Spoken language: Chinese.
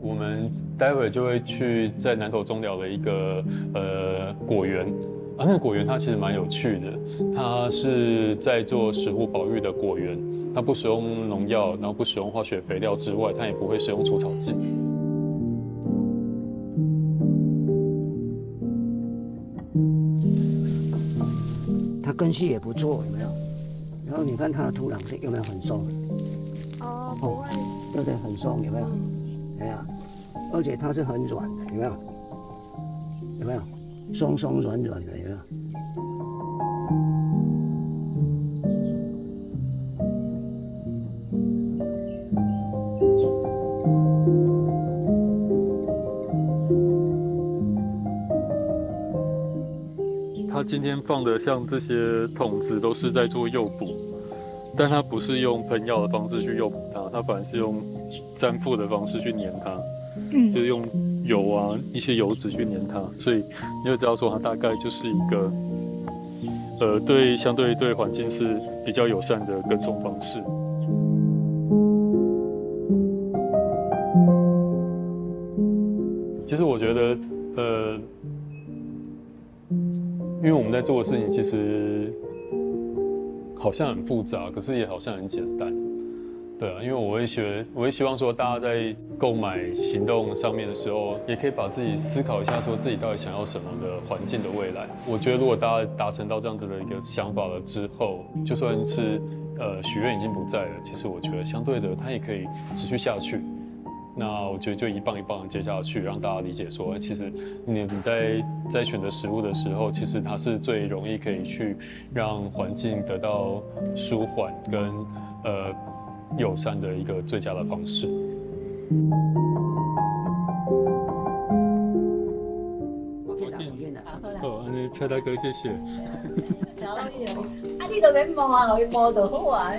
我们待会就会去在南投中寮的一个呃果园啊，那个果园它其实蛮有趣的，它是在做食物保育的果园，它不使用农药，然后不使用化学肥料之外，它也不会使用除草剂。它根系也不错，有没有？然后你看它的土壤是有没有很松？哦，不会，对不对？很松，有没有？哎呀，而且它是很软的，有没有？有没有？松松软软的，有没有？它今天放的像这些桶子都是在做诱捕，但它不是用喷药的方式去诱捕它，它反而是用粘附的方式去粘它，嗯就是用油啊一些油脂去粘它，所以你就知道说它大概就是一个，呃，对相对对环境是比较友善的耕种方式。其实我觉得，呃，因为我们在做的事情其实好像很复杂，可是也好像很简单。对啊，因为我会学，我会希望说，大家在购买行动上面的时候，也可以把自己思考一下，说自己到底想要什么的环境的未来。我觉得，如果大家达成到这样子的一个想法了之后，就算是呃许愿已经不在了，其实我觉得相对的，它也可以持续下去。那我觉得就一棒一棒的接下去，让大家理解说，哎其实你你在在选择食物的时候，其实它是最容易可以去让环境得到舒缓跟呃友善的一个最佳的方式。我可以打火箭的。好，安尼蔡大哥，谢谢。啊，你都免摸啊，互伊摸就好啊。